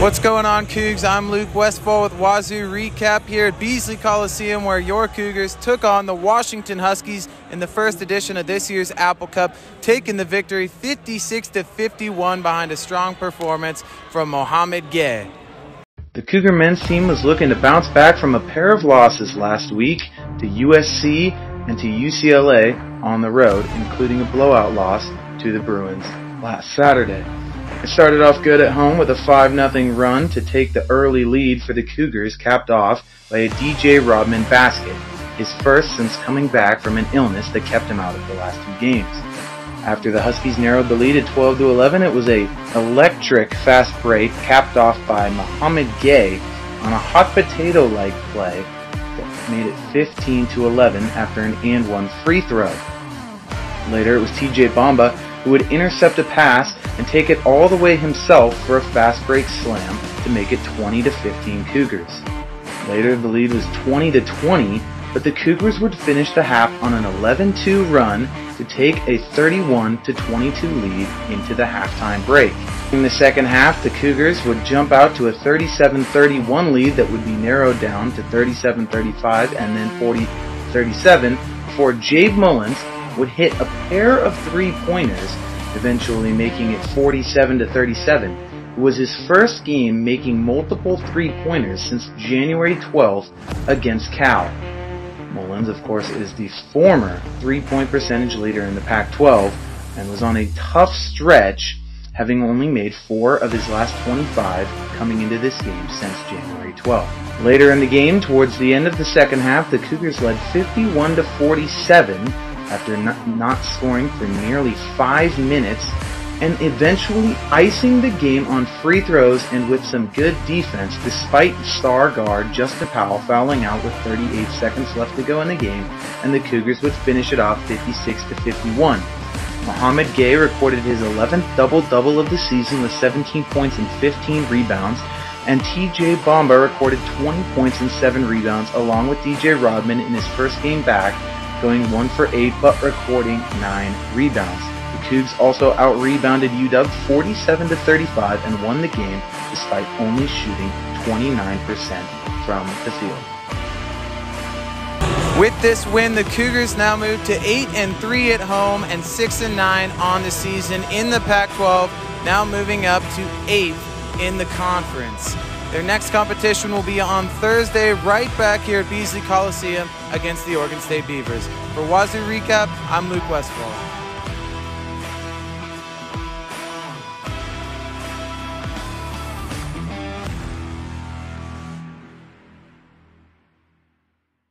What's going on, Cougs? I'm Luke Westfall with Wazzu Recap here at Beasley Coliseum, where your Cougars took on the Washington Huskies in the first edition of this year's Apple Cup, taking the victory 56 to 51 behind a strong performance from Mouhamed Gueye. The Cougar men's team was looking to bounce back from a pair of losses last week to USC and to UCLA on the road, including a blowout loss to the Bruins last Saturday. It started off good at home with a 5-0 run to take the early lead for the Cougars, capped off by a DJ Rodman basket, his first since coming back from an illness that kept him out of the last two games. After the Huskies narrowed the lead at 12 to 11, it was a electric fast break capped off by Mouhamed Gueye on a hot potato-like play that made it 15 to 11 after an and one free throw. Later, it was TJ Bamba who would intercept a pass and take it all the way himself for a fast break slam to make it 20 to 15 Cougars. Later, the lead was 20 to 20, but the Cougars would finish the half on an 11-2 run to take a 31 to 22 lead into the halftime break. In the second half, the Cougars would jump out to a 37-31 lead that would be narrowed down to 37-35 and then 40-37 before Jabe Mullins would hit a pair of three-pointers eventually making it 47 to 37. It was his first game making multiple three-pointers since January 12th against Cal. Mullins, of course, is the former three-point percentage leader in the Pac-12 and was on a tough stretch, having only made four of his last 25 coming into this game since January 12th. Later in the game, towards the end of the second half, the Cougars led 51 to 47 after not scoring for nearly five minutes and eventually icing the game on free throws and with some good defense despite star guard Justin Powell fouling out with 38 seconds left to go in the game and the Cougars would finish it off 56 to 51. Mouhamed Gueye recorded his 11th double-double of the season with 17 points and 15 rebounds and TJ Bamba recorded 20 points and 7 rebounds along with DJ Rodman in his first game back going 1 for 8 but recording 9 rebounds. The Cougs also out-rebounded UW 47 to 35 and won the game despite only shooting 29% from the field. With this win, the Cougars now move to 8 and 3 at home and 6 and 9 on the season in the Pac-12, now moving up to 8th in the conference. Their next competition will be on Thursday, right back here at Beasley Coliseum against the Oregon State Beavers. For Wazzu Recap, I'm Luke Westfall.